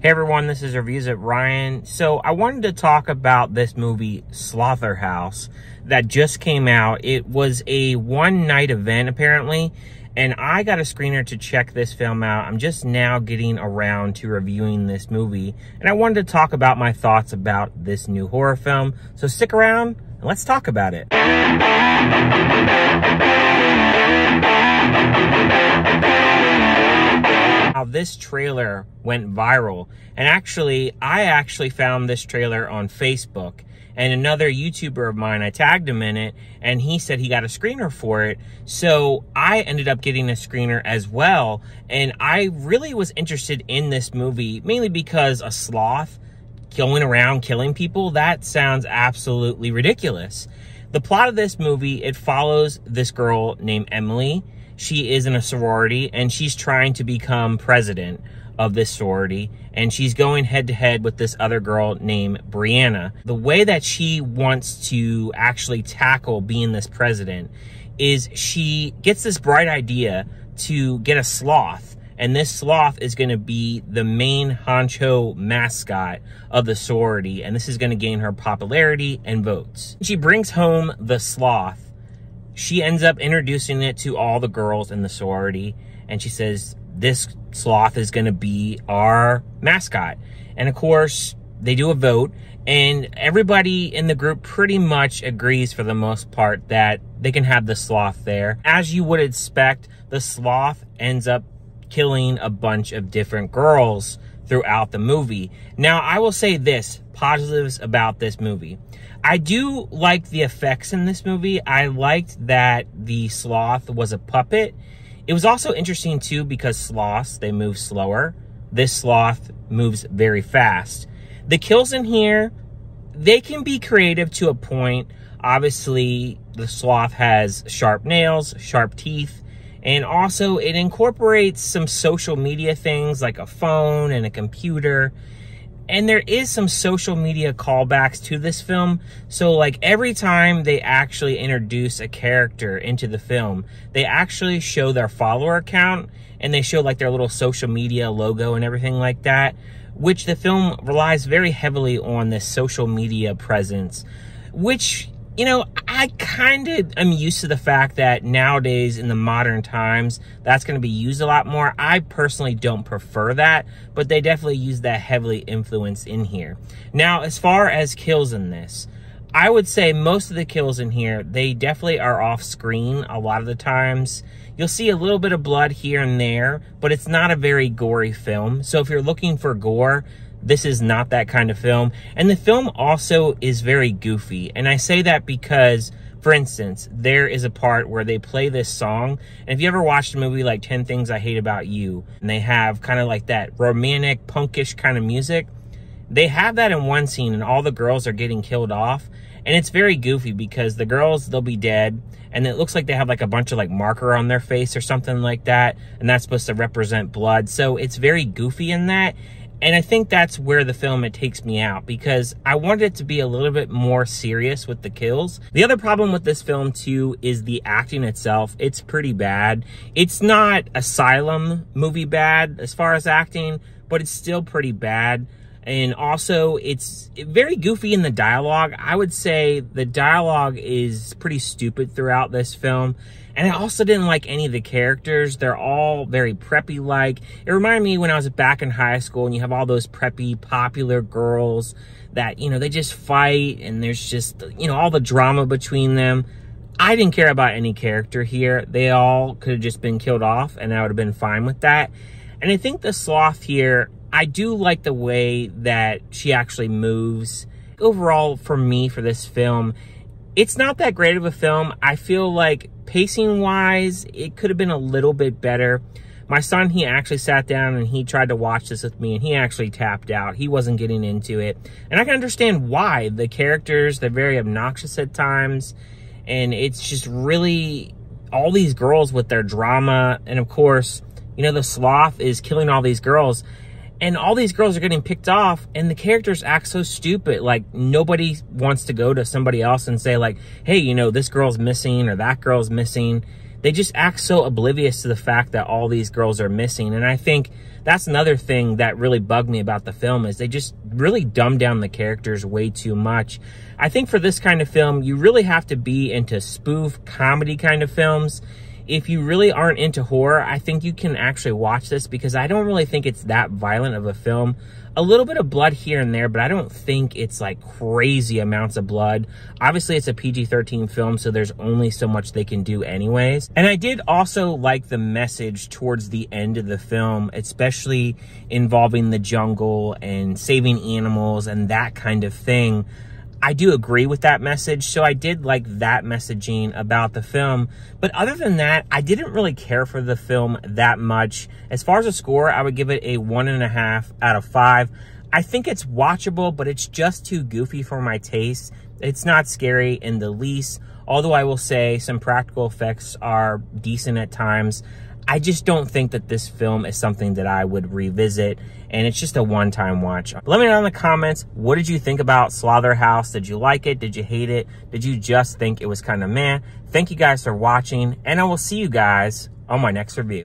Hey everyone, this is Reviews at Ryan. So I wanted to talk about this movie, Slotherhouse, that just came out. It was a one night event apparently, and I got a screener to check this film out. I'm just now getting around to reviewing this movie, and I wanted to talk about my thoughts about this new horror film. So stick around and let's talk about it. This trailer went viral. And actually, I actually found this trailer on Facebook. And another YouTuber of mine, I tagged him in it, and he said he got a screener for it. So I ended up getting a screener as well. And I really was interested in this movie, mainly because a sloth going around killing people, that sounds absolutely ridiculous. The plot of this movie, it follows this girl named Emily she is in a sorority and she's trying to become president of this sorority and she's going head to head with this other girl named Brianna. The way that she wants to actually tackle being this president is she gets this bright idea to get a sloth and this sloth is going to be the main honcho mascot of the sorority and this is going to gain her popularity and votes. She brings home the sloth she ends up introducing it to all the girls in the sorority and she says this sloth is going to be our mascot. And of course they do a vote and everybody in the group pretty much agrees for the most part that they can have the sloth there. As you would expect the sloth ends up killing a bunch of different girls throughout the movie now i will say this positives about this movie I do like the effects in this movie. I liked that the sloth was a puppet. It was also interesting too because sloths, they move slower. This sloth moves very fast. The kills in here, they can be creative to a point. Obviously, the sloth has sharp nails, sharp teeth, and also it incorporates some social media things like a phone and a computer and there is some social media callbacks to this film. So like every time they actually introduce a character into the film, they actually show their follower account and they show like their little social media logo and everything like that, which the film relies very heavily on this social media presence, which you know, I kind of am used to the fact that nowadays in the modern times, that's going to be used a lot more. I personally don't prefer that, but they definitely use that heavily influence in here. Now, as far as kills in this, I would say most of the kills in here, they definitely are off screen a lot of the times. You'll see a little bit of blood here and there, but it's not a very gory film. So if you're looking for gore, this is not that kind of film. And the film also is very goofy. And I say that because, for instance, there is a part where they play this song. And if you ever watched a movie like 10 Things I Hate About You, and they have kind of like that romantic, punkish kind of music, they have that in one scene and all the girls are getting killed off. And it's very goofy because the girls, they'll be dead. And it looks like they have like a bunch of like marker on their face or something like that. And that's supposed to represent blood. So it's very goofy in that. And I think that's where the film it takes me out because I wanted it to be a little bit more serious with the kills. The other problem with this film too is the acting itself. It's pretty bad. It's not asylum movie bad as far as acting, but it's still pretty bad. And also it's very goofy in the dialogue. I would say the dialogue is pretty stupid throughout this film. And I also didn't like any of the characters. They're all very preppy like. It reminded me when I was back in high school and you have all those preppy, popular girls that, you know, they just fight and there's just, you know, all the drama between them. I didn't care about any character here. They all could have just been killed off and I would have been fine with that. And I think the sloth here, I do like the way that she actually moves. Overall, for me, for this film, it's not that great of a film. I feel like pacing wise, it could have been a little bit better. My son, he actually sat down and he tried to watch this with me and he actually tapped out. He wasn't getting into it. And I can understand why. The characters, they're very obnoxious at times. And it's just really all these girls with their drama. And of course, you know, the sloth is killing all these girls and all these girls are getting picked off and the characters act so stupid like nobody wants to go to somebody else and say like hey you know this girl's missing or that girl's missing they just act so oblivious to the fact that all these girls are missing. And I think that's another thing that really bugged me about the film is they just really dumb down the characters way too much. I think for this kind of film, you really have to be into spoof comedy kind of films if you really aren't into horror, I think you can actually watch this because I don't really think it's that violent of a film. A little bit of blood here and there, but I don't think it's like crazy amounts of blood. Obviously, it's a PG-13 film, so there's only so much they can do anyways. And I did also like the message towards the end of the film, especially involving the jungle and saving animals and that kind of thing. I do agree with that message. So I did like that messaging about the film. But other than that, I didn't really care for the film that much. As far as a score, I would give it a one and a half out of five. I think it's watchable, but it's just too goofy for my taste. It's not scary in the least. Although I will say some practical effects are decent at times. I just don't think that this film is something that I would revisit and it's just a one-time watch. Let me know in the comments, what did you think about Slotherhouse? Did you like it? Did you hate it? Did you just think it was kind of meh? Thank you guys for watching and I will see you guys on my next review.